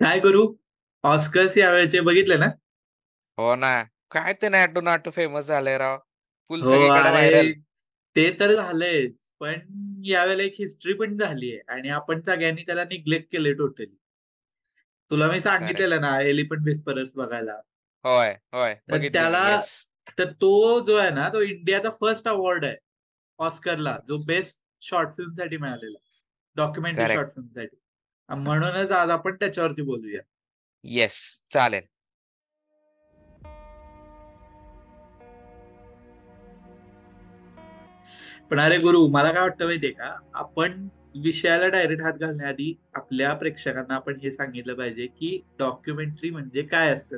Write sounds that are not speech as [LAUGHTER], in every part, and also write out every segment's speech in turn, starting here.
काय करू? ऑस्कर्स यावेळेचे बघितले ना? हो ना. काय ते नाटू नाटू फेमस झालंय राव. फुल हो सगळीकडे व्हायरल अरे ते तर झालंयच. पण यावेळेला एक हिस्ट्री पण झालीये आणि आपण सगळ्यांनी त्याला निग्लेक्ट केले टोटली तुला मी सांगितलेलं ना एलिफंट विस्परर्स बघायला. होय होय. तर बघितलं त्याला- तर तो जो आहे ना तो इंडियाचा फर्स्ट अवॉर्ड आहे. ऑस्करला जो बेस्ट शॉर्ट फिल्मसाठी मिळालेला. Documentary Correct. शॉर्ट फिल्मसाठी. म्हणूनच आज आपण त्याच्यावरती बोलूया. येस चालेल. पण अरे गुरु मला काय वाटतं माहितीये का? आपण विषयाला डायरेक्ट हात घालण्याआधी आपल्या प्रेक्षकांना आपण हे सांगितलं पाहिजे की डॉक्युमेंटरी म्हणजे काय असतं?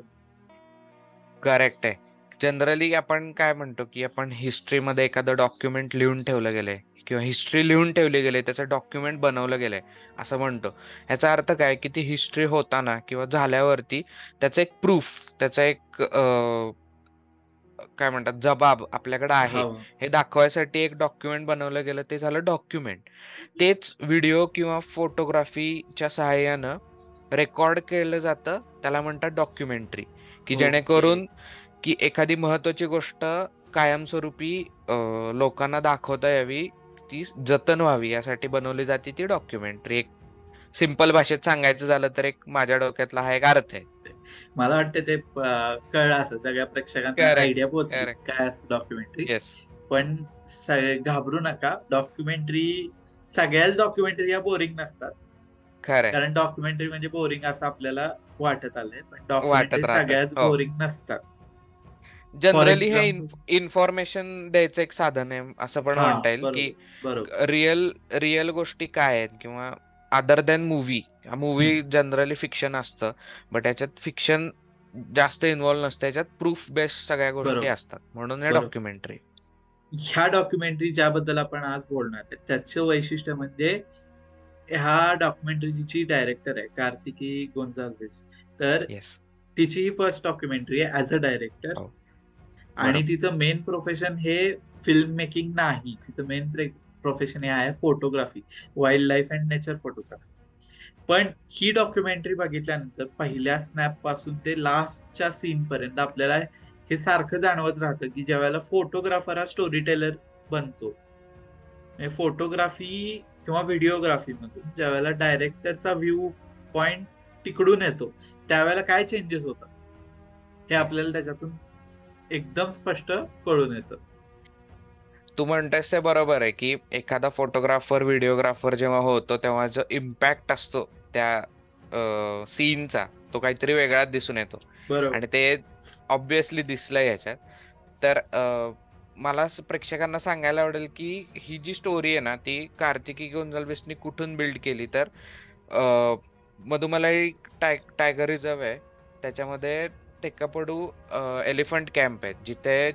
करेक्ट आहे. जनरली आपण काय म्हणतो की आपण हिस्ट्रीमध्ये एखादं डॉक्युमेंट लिहून ठेवलं गेलंय. किंवा हिस्ट्री लिहून ठेवली गेली त्याचं डॉक्युमेंट बनवलं गेलंय असं म्हणतो. ह्याचा अर्थ काय? की ती हिस्ट्री होताना किंवा झाल्यावरती त्याचं एक प्रूफ त्याचा एक काय म्हणतात? जबाब आपल्याकडे आहे. हो. हे दाखवायसाठी एक डॉक्युमेंट बनवलं गेलं ते झालं डॉक्युमेंट तेच व्हिडिओ किंवा फोटोग्राफीच्या सहाय्यानं रेकॉर्ड केलं जातं त्याला म्हणतात डॉक्युमेंटरी की. जेणेकरून की एखादी महत्वाची गोष्ट कायमस्वरूपी लोकांना दाखवता यावी ती जतन व्हावी यासाठी बनवली जाते ती डॉक्युमेंटरी एक सिंपल भाषेत सांगायचं झालं तर एक माझ्या डोक्यातला हा एक अर्थ आहे. मला वाटतं ते कळलं असं सगळ्या प्रेक्षकांना आयडिया correct. काय डॉक्युमेंटरी येस पण घाबरू नका. डॉक्युमेंटरी सगळ्याच डॉक्युमेंटरी या बोरिंग नसतात. कारण डॉक्युमेंटरी म्हणजे बोरिंग असं आपल्याला वाटत आलंय पण डॉक्युमेंटरी. सगळ्याच हो. बोरिंग नसतात. जनरली हे इन्फॉर्मेशन द्यायचं एक साधन आहे असं पण म्हणता येईल. की रिअल रिअल गोष्टी काय आहेत किंवा other than movie movie generally fiction असतं बट याच्यात फिक्शन जास्त इन्व्हॉल्व नसतं याच्यात प्रूफ बेस्ड सगळ्या गोष्टी. असतात म्हणून हे. डॉक्युमेंटरी ह्या डॉक्युमेंटरी ज्याबद्दल आपण आज बोलणार आहे त्याचं वैशिष्ट्य म्हणजे ह्या डॉक्युमेंटरीची डायरेक्टर आहे कार्तिकी गोंजाल्वेस तर तिची ही फर्स्ट डॉक्युमेंटरी आहे ऍज अ डायरेक्टर. आणि तिचं मेन प्रोफेशन हे फिल्म मेकिंग नाही. तिचं मेन प्रोफेशन हे आहे photography wildlife and nature photography पण ही डॉक्युमेंटरी बघितल्यानंतर पहिल्या स्नॅपपासून ते लास्टच्या सीन पर्यंत आपल्याला हे सारखं जाणवत राहतं की ज्यावेळेला फोटोग्राफर हा स्टोरी टेलर बनतो फोटोग्राफी किंवा व्हिडिओग्राफी मधून ज्यावेळेला डायरेक्टरचा व्ह्यू पॉइंट तिकडून येतो त्यावेळेला काय चेंजेस होतात? हे आपल्याला त्याच्यातून एकदम स्पष्ट कळून येतं. तू म्हणतेस ते बरोबर आहे की एखादा फोटोग्राफर व्हिडिओग्राफर जेव्हा होतो तेव्हा जो इम्पॅक्ट असतो त्या सीनचा तो काहीतरी वेगळाच दिसून येतो. आणि ते ऑब्विसली दिसलंय याच्यात तर मला प्रेक्षकांना सांगायला आवडेल की ही जी स्टोरी आहे ना ती कार्तिकी गोंजाल्विसनी कुठून बिल्ड केली? तर मधुमलाई टाय टायगर रिझर्व आहे. त्याच्यामध्ये टेक्कापडू एलिफंट कॅम्प आहेत जिथे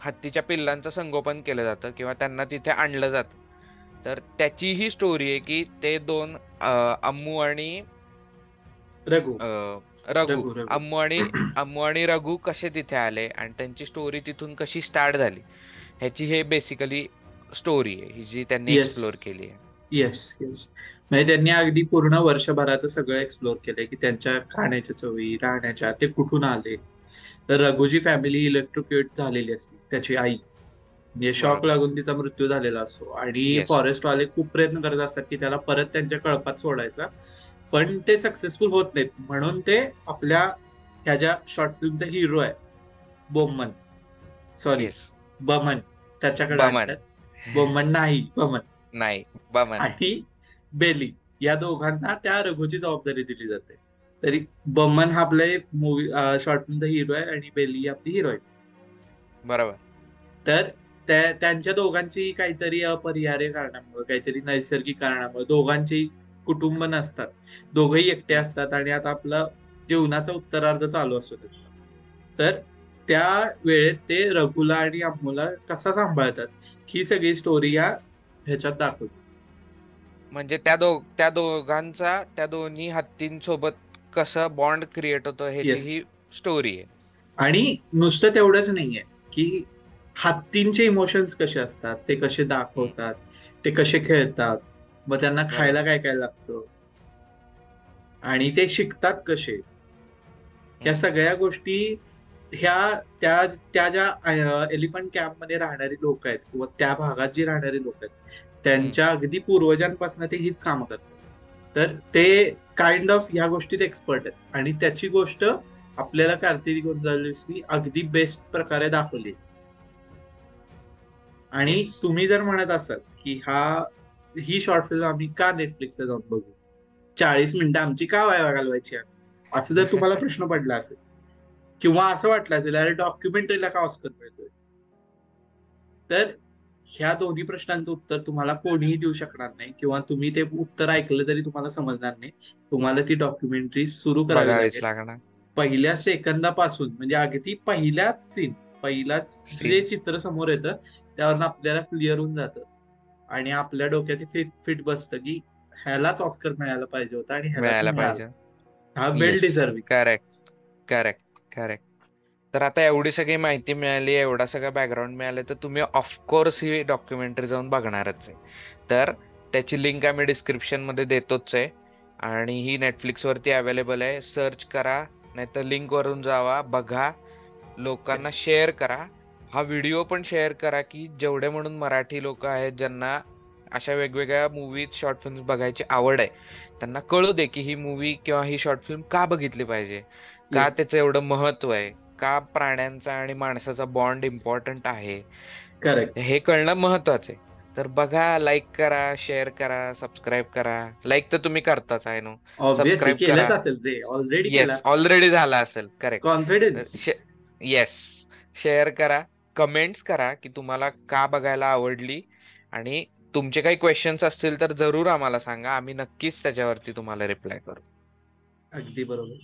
हत्तीच्या पिल्लांचं संगोपन केलं जातं किंवा त्यांना तिथे आणलं जातं तर त्याची ही स्टोरी आहे की ते दोन अम्मू आणि रघु रघु. अम्मू आणि अम्मू आणि रघु कसे तिथे आले आणि त्यांची स्टोरी तिथून कशी स्टार्ट झाली ह्याची हे बेसिकली स्टोरी आहे ही जी त्यांनी. एक्सप्लोर केली आहे येस येस म्हणजे त्यांनी अगदी पूर्ण वर्षभराचं सगळं एक्सप्लोर केलंय की त्यांच्या खाण्याच्या सवयी राहण्याच्या ते कुठून आले? तर रघुची फॅमिली इलेक्ट्रोक्युट झालेली असते त्याची आई. म्हणजे शॉक. लागून तिचा मृत्यू झालेला असतो. आणि. फॉरेस्ट वाले खूप प्रयत्न करत असतात की त्याला परत त्यांच्या कळपात सोडायचा. पण ते सक्सेसफुल होत नाहीत. म्हणून ते आपल्या ह्या ज्या शॉर्ट फिल्मचा हिरो आहे बोमन. सॉरी बमन. त्याच्याकडे. बोमन नाही बमन. नाही बमन आणि बेली या दोघांना त्या रघुची जबाबदारी दिली जाते. तरी बमन हा आपले मूवी शॉर्ट फिल्मचा हिरो आहे आणि बेली आपली हिरोईन बरोबर. तर त्या- त्यांच्या दोघांची काहीतरी अपरिहार्य कारणामुळे काहीतरी नैसर्गिक कारणामुळे दोघांची कुटुंब नसतात. दोघही एकटे असतात आणि आता आपला जीवनाचा उत्तरार्ध चालू असतो त्यांचा. तर त्या वेळेत ते रघुला आणि अम्मूला कसा सांभाळतात? ही सगळी स्टोरी या ह्याच्यात दाखवली म्हणजे त्या दो त्या दोघांचा त्या दोन्ही हत्तींसोबत कसं बॉन्ड क्रिएट होतो ह्याची Yes. ही स्टोरी आहे. आणि नुसतं तेवढंच नाहीये की हत्तींचे इमोशन्स कसे असतात ते कसे दाखवतात ते कसे खेळतात मग त्यांना खायला काय काय लागतं? आणि ते शिकतात कसे? या सगळ्या गोष्टी ह्या त्या त्या ज्या एलिफंट कॅम्पमध्ये राहणारी लोक आहेत किंवा त्या भागात जी राहणारी लोक आहेत त्यांच्या अगदी पूर्वजांपासून ते हीच कामं करतात. तर ते काइंड ऑफ ह्या गोष्टीत एक्सपर्ट आहेत. आणि त्याची गोष्ट आपल्याला कार्तिक गोंजालेसनी अगदी बेस्ट प्रकारे दाखवली. आणि. तुम्ही जर म्हणत असाल की हा ही शॉर्ट फिल्म आम्ही का नेटफ्लिक्सला जाऊन बघू? चाळीस मिनिटं आमची का वाया घालवायची? असं जर तुम्हाला [LAUGHS] प्रश्न पडला असेल किंवा असं वाटलं असेल अरे डॉक्युमेंटरीला का ऑस्कर मिळतोय? तर ह्या दोन्ही प्रश्नांचं उत्तर तुम्हाला कोणीही देऊ शकणार नाही किंवा तुम्ही ते उत्तर ऐकलं तरी तुम्हाला समजणार नाही. तुम्हाला ती डॉक्युमेंटरी सुरू करावी लागणार. पहिल्या सेकंदापासून म्हणजे अगदी पहिल्याच सीन पहिलाच जे. चित्र समोर येतं त्यावरनं आपल्याला क्लिअर होऊन जातं. आणि आपल्या डोक्यात फिट फिट बसतं की ह्यालाच ऑस्कर मिळायला पाहिजे होता आणि मिळाला. पाहिजे. हा well deserving correct correct correct तर आता एवढी सगळी माहिती मिळाली एवढा सगळं बॅकग्राऊंड मिळालं तर तुम्ही ऑफकोर्स ही डॉक्युमेंटरी जाऊन बघणारच आहे. तर त्याची लिंक आम्ही डिस्क्रिप्शनमध्ये देतोच आहे. आणि ही नेटफ्लिक्स वरती अवेलेबल आहे. सर्च करा नाहीतर लिंक वरून जावा बघा. लोकांना Yes. शेअर करा. हा व्हिडिओ पण शेअर करा की जेवढे म्हणून मराठी लोक आहेत ज्यांना अशा वेगवेगळ्या मूवीज शॉर्ट फिल्म बघायची आवड आहे त्यांना कळू दे की ही मूवी किंवा ही शॉर्ट फिल्म का बघितली पाहिजे. का Yes. त्याचं एवढं महत्त्व आहे? का प्राण्यांचा आणि माणसाचा बॉन्ड इम्पॉर्टंट आहे? करेक्ट हे कळणं महत्वाचं आहे. तर बघा लाईक करा शेअर करा सबस्क्राईब करा. लाईक तर तुम्ही करताच आहे नो? ऑलरेडी झाला असेल. करेक्ट कॉन्फिडन्स येस शेअर करा कमेंट्स करा की तुम्हाला का बघायला आवडली आणि तुमचे काही क्वेश्चन्स असतील तर जरूर आम्हाला सांगा. आम्ही नक्कीच त्याच्यावरती तुम्हाला रिप्लाय करू. अगदी बरोबर.